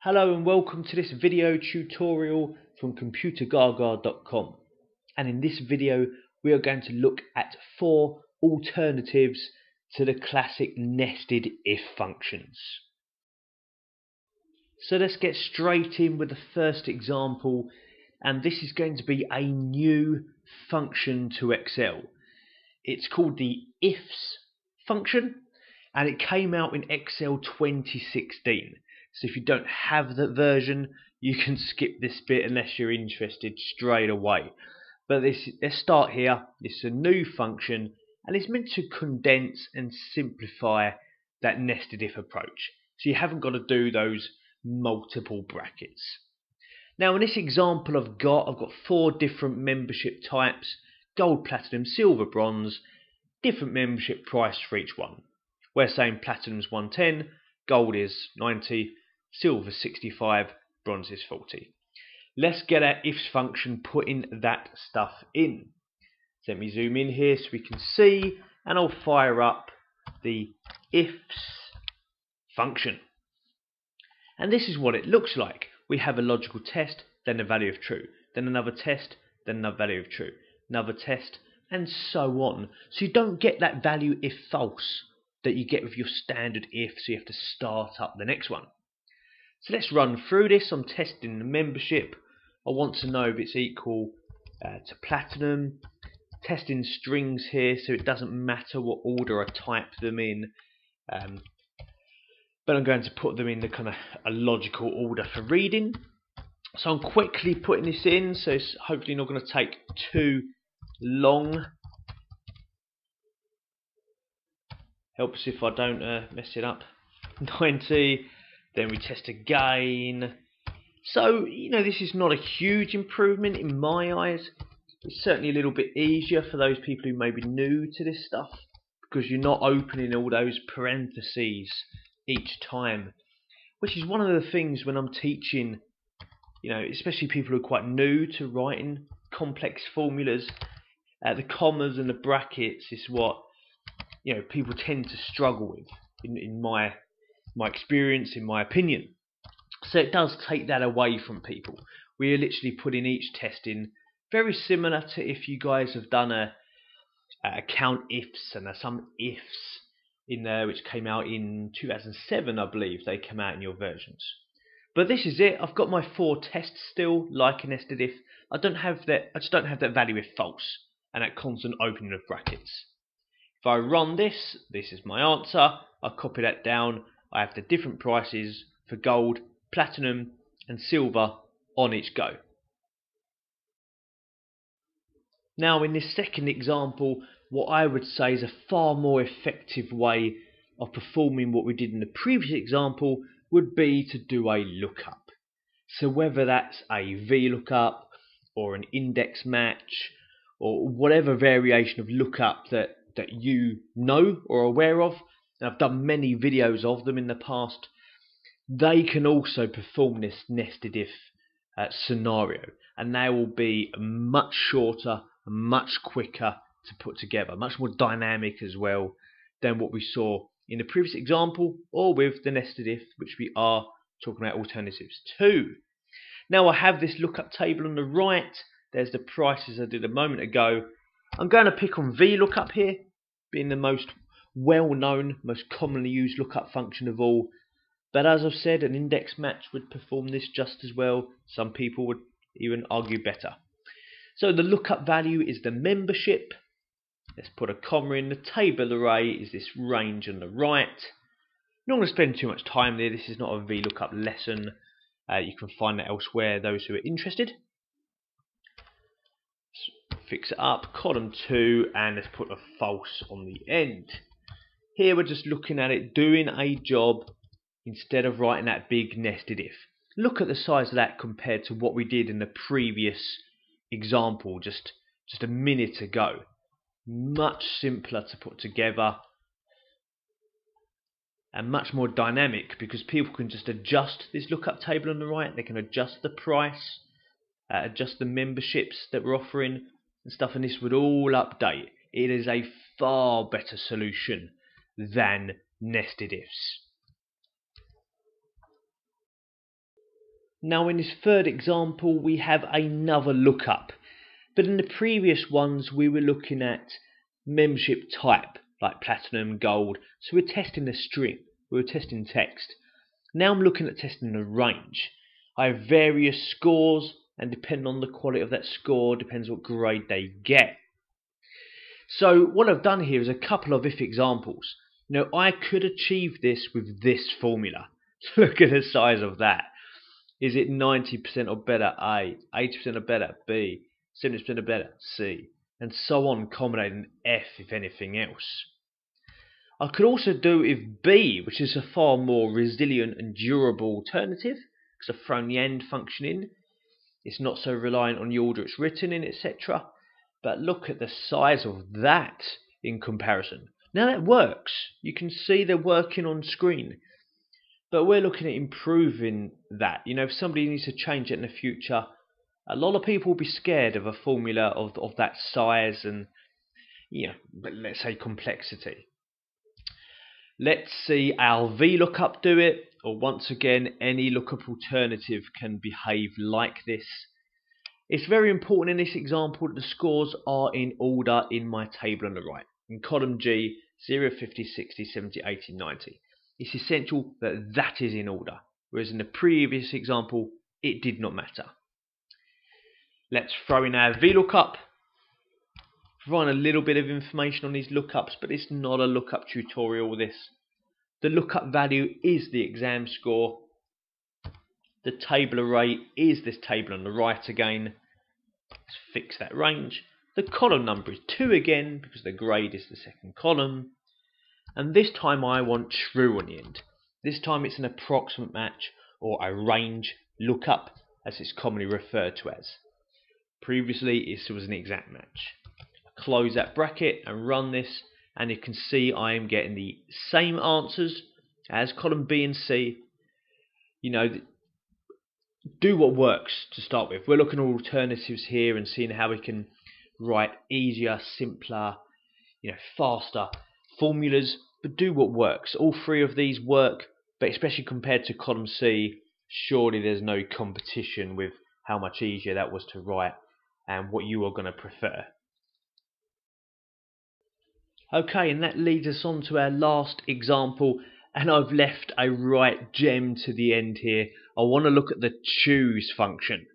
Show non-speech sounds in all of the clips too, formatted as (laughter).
Hello and welcome to this video tutorial from computergaga.com and in this video we are going to look at four alternatives to the classic nested if functions. So let's get straight in with the first example and this is going to be a new function to Excel. It's called the ifs function and it came out in Excel 2016 so if you don't have that version, you can (laughs) skip this bit unless you're interested straight away. But this, let's start here. It's a new function and it's meant to condense and simplify that nested if approach. So you haven't got to do those multiple brackets. Now in this example I've got, I've got four different membership types, gold, platinum, silver, bronze, different membership price for each one. We're saying platinum's 110, gold is 90, silver 65, bronze is 40. Let's get our ifs function putting that stuff in. So let me zoom in here so we can see, and I'll fire up the ifs function. And this is what it looks like. We have a logical test, then a value of true, then another test, then another value of true, another test, and so on. So you don't get that value if false that you get with your standard if, so you have to start up the next one. So let's run through this. I'm testing the membership. I want to know if it's equal uh, to platinum. Testing strings here so it doesn't matter what order I type them in. Um, but I'm going to put them in the kind of a logical order for reading. So I'm quickly putting this in, so it's hopefully not going to take too long. Helps if I don't uh, mess it up. (laughs) 90, then we test again. So, you know, this is not a huge improvement in my eyes. It's certainly a little bit easier for those people who may be new to this stuff because you're not opening all those parentheses each time. Which is one of the things when I'm teaching, you know, especially people who are quite new to writing complex formulas, uh, the commas and the brackets is what, you know, people tend to struggle with in, in my my experience, in my opinion. So it does take that away from people. We are literally putting each test in very similar to if you guys have done a, a count ifs and sum ifs in there which came out in 2007 I believe they came out in your versions. But this is it. I've got my four tests still, like a nested if. I don't have that. I just don't have that value if false and that constant opening of brackets. If I run this, this is my answer. I copy that down. I have the different prices for gold, platinum and silver on each go. Now in this second example, what I would say is a far more effective way of performing what we did in the previous example would be to do a lookup. So whether that's a VLOOKUP or an index match or whatever variation of lookup that, that you know or are aware of, I've done many videos of them in the past. They can also perform this nested if uh, scenario, and they will be much shorter, much quicker to put together, much more dynamic as well than what we saw in the previous example or with the nested if, which we are talking about alternatives to. Now I have this lookup table on the right. There's the prices I did a moment ago. I'm going to pick on VLOOKUP here, being the most well-known, most commonly used lookup function of all. But as I've said, an index match would perform this just as well. Some people would even argue better. So the lookup value is the membership. Let's put a comma in. The table array is this range on the right. Not going to spend too much time there. This is not a VLOOKUP lesson. Uh, you can find that elsewhere, those who are interested. Fix it up, column 2, and let's put a false on the end. Here we're just looking at it doing a job instead of writing that big nested if. Look at the size of that compared to what we did in the previous example just, just a minute ago. Much simpler to put together and much more dynamic because people can just adjust this lookup table on the right. They can adjust the price, uh, adjust the memberships that we're offering and stuff, and this would all update. It is a far better solution than nested ifs. Now in this third example we have another lookup. But in the previous ones we were looking at membership type, like platinum, gold. So we're testing the string, we were testing text. Now I'm looking at testing the range. I have various scores and depending on the quality of that score depends what grade they get. So what I've done here is a couple of if examples. Now I could achieve this with this formula. (laughs) Look at the size of that. Is it 90% or better A, 80% or better B, 70% or better C, and so on, culminating F if anything else. I could also do with B, which is a far more resilient and durable alternative, because I've thrown the AND function in. It's not so reliant on the order it's written in, etc. But look at the size of that in comparison. Now that works. You can see they're working on screen. But we're looking at improving that. You know, if somebody needs to change it in the future, a lot of people will be scared of a formula of, of that size and, you know, let's say complexity. Let's see our VLOOKUP do it, or once again, any lookup alternative can behave like this. It's very important in this example that the scores are in order in my table on the right. In column G, 0, 50, 60, 70, 80, 90 it's essential that that is in order, whereas in the previous example, it did not matter. Let's throw in our VLOOKUP. Provide a little bit of information on these lookups, but it's not a lookup tutorial, this. The lookup value is the exam score. The table array is this table on the right again. Let's fix that range. The column number is 2 again, because the grade is the second column and this time I want true on the end. This time it's an approximate match or a range lookup as it's commonly referred to as. Previously it was an exact match. Close that bracket and run this and you can see I am getting the same answers as column B and C. You know, do what works to start with. We're looking at alternatives here and seeing how we can write easier, simpler, you know, faster formulas but do what works. All three of these work, but especially compared to column C, surely there's no competition with how much easier that was to write and what you are going to prefer. Okay, and that leads us on to our last example, and I've left a right gem to the end here. I want to look at the choose function,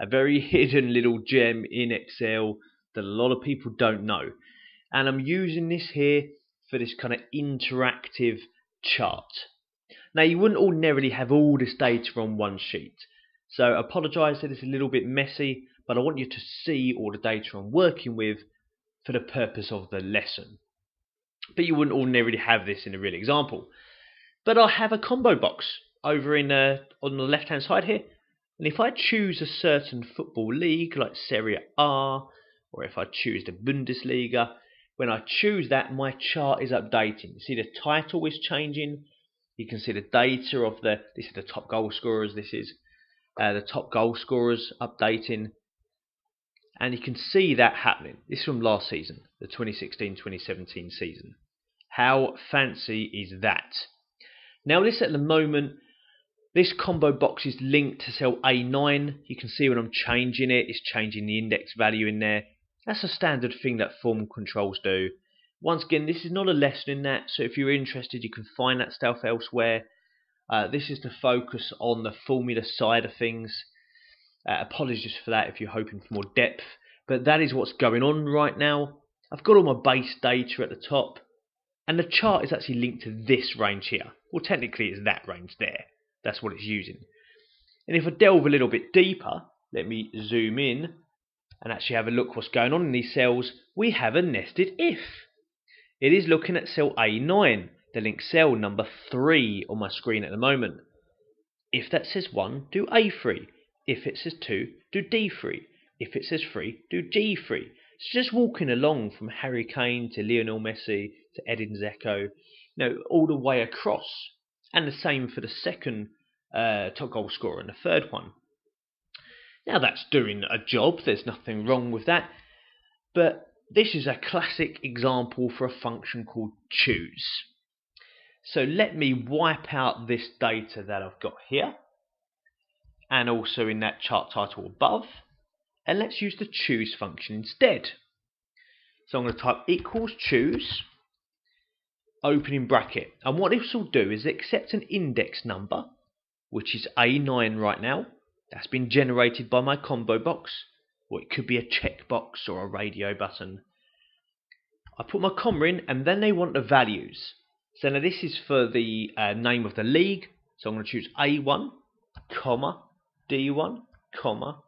a very (laughs) hidden little gem in Excel that a lot of people don't know. And I'm using this here for this kind of interactive chart. Now you wouldn't ordinarily have all this data on one sheet. So I apologise that it's a little bit messy, but I want you to see all the data I'm working with for the purpose of the lesson. But you wouldn't ordinarily have this in a real example. But I have a combo box over in uh, on the left hand side here. And if I choose a certain football league like Serie A, or if I choose the Bundesliga, when I choose that, my chart is updating. You see the title is changing. You can see the data of the, this is the top goal scorers, this is uh, the top goal scorers updating. And you can see that happening. This is from last season, the 2016-2017 season. How fancy is that? Now this at the moment, this combo box is linked to cell A9. You can see when I'm changing it, it's changing the index value in there. That's a standard thing that form controls do. Once again, this is not a lesson in that, so if you're interested, you can find that stuff elsewhere. Uh, this is to focus on the formula side of things. Uh, apologies for that if you're hoping for more depth, but that is what's going on right now. I've got all my base data at the top, and the chart is actually linked to this range here. Well, technically, it's that range there. That's what it's using. And if I delve a little bit deeper, let me zoom in and actually have a look what's going on in these cells, we have a nested if. It is looking at cell A9, the link cell number 3 on my screen at the moment. If that says 1, do A3. If it says 2, do D3. If it says 3, do G3. So just walking along from Harry Kane to Lionel Messi to Edin Dzeko, you know, all the way across. And the same for the second uh, top goal scorer and the third one. Now that's doing a job, there's nothing wrong with that. But this is a classic example for a function called choose. So let me wipe out this data that I've got here. and also in that chart title above. And let's use the choose function instead. So I'm going to type equals choose, opening bracket. And what this will do is accept an index number, which is A9 right now. That's been generated by my combo box, or it could be a checkbox or a radio button. I put my comma in, and then they want the values. So now this is for the uh, name of the league. So I'm going to choose A1, comma, D1, comma,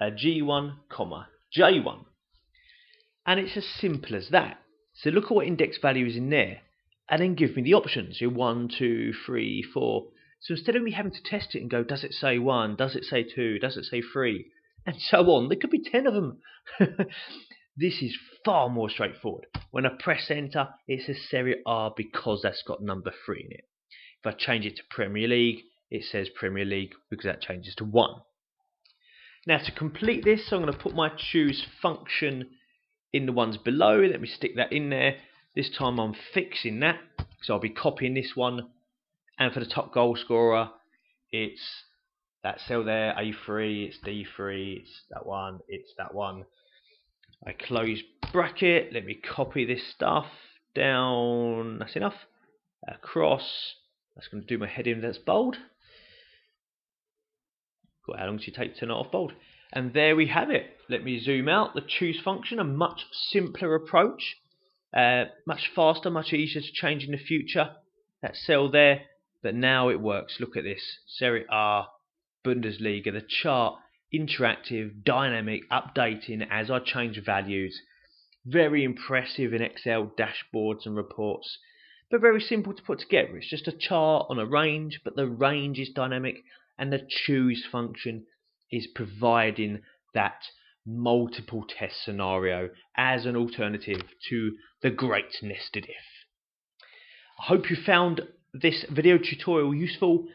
uh, G1, comma, J1. And it's as simple as that. So look at what index value is in there, and then give me the options. Your one, two, three, four. So instead of me having to test it and go, does it say one? Does it say two? Does it say three? And so on. There could be ten of them. (laughs) this is far more straightforward. When I press enter, it says Serie A because that's got number three in it. If I change it to Premier League, it says Premier League because that changes to one. Now to complete this, I'm going to put my choose function in the ones below. Let me stick that in there. This time I'm fixing that, so I'll be copying this one. And for the top goal scorer, it's that cell there, A3, it's D3, it's that one, it's that one. I close bracket, let me copy this stuff down, that's enough, across, that's going to do my heading that's bold. How long does it take to turn it off bold? And there we have it. Let me zoom out. The choose function, a much simpler approach. Uh, much faster, much easier to change in the future. That cell there, but now it works. Look at this. Serie A, Bundesliga, the chart, interactive, dynamic, updating as I change values. Very impressive in Excel dashboards and reports, but very simple to put together. It's just a chart on a range, but the range is dynamic and the choose function is providing that multiple test scenario as an alternative to the great nested if. I hope you found this video tutorial useful.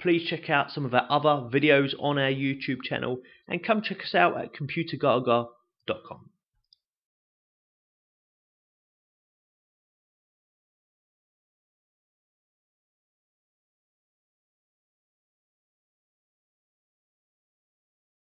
Please check out some of our other videos on our YouTube channel and come check us out at computergaga.com.